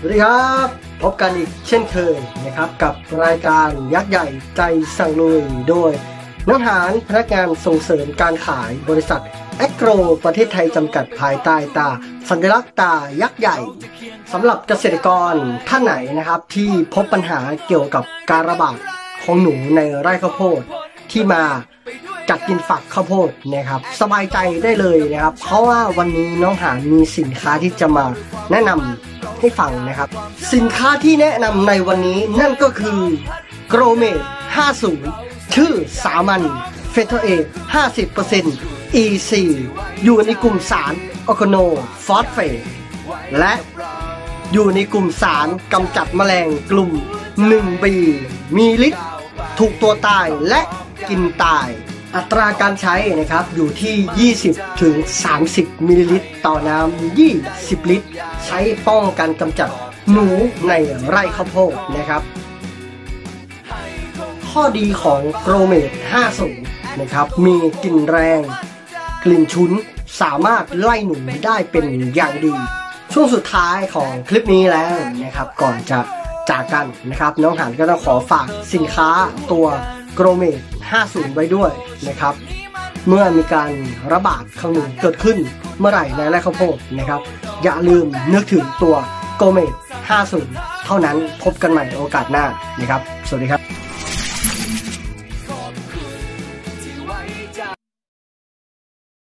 สวัสดีครับ พบกันอีกเช่นเคยนะครับ กับรายการยักษ์ใหญ่ใจสั่งลุยโดยนักหารพนักงานส่งเสริมการขายบริษัทแอคโกรประเทศไทยจำกัดภายใต้ตา สัญลักษณ์ตายักษ์ใหญ่สำหรับเกษตรกรท่านไหนนะครับที่พบปัญหาเกี่ยวกับการระบาดของหนูในไร่ข้าวโพดที่มากัดกินฝักข้าวโพดนะครับ สบายใจได้เลยนะครับ เพราะว่าวันนี้น้องหานมีสินค้าที่จะมาแนะนำ ให้ฟังนะครับ สินค้าที่แนะนำในวันนี้นั่นก็คือโกรเมด50 ชื่อสามัญเฟโทเอ50% EC อยู่ในกลุ่มสารอโคโนฟอสเฟตและอยู่ในกลุ่มสารกำจัดแมลงกลุ่ม 1B มีฤทธิ์ถูกตัวตายและกินตาย อัตราการใช้นะครับอยู่ที20 ถึง 30 มิลลิลิตร ต่อน้ำ 20 ลิตร ใช้ป้องกันกำจัดหนูในไร่ข้าวโพดนะครับ ข้อดีของโกรเมท50 นะครับ มีกลิ่นแรง กลิ่นฉุนสามารถไล่หนูได้เป็นอย่างดี ช่วงสุดท้ายของคลิปนี้แล้วนะครับ ก่อนจะจากกันนะครับ น้องหันก็ต้องขอฝากสินค้าตัว โกรเมด50 ไว้ด้วยนะครับ เมื่อมีการระบาดของหนูเกิดขึ้นเมื่อไหร่ในไร่ข้าวโพดนะครับ อย่าลืมนึกถึงตัวโกเมด50 เท่านั้นพบกันใหม่โอกาสหน้านะครับ สวัสดีครับ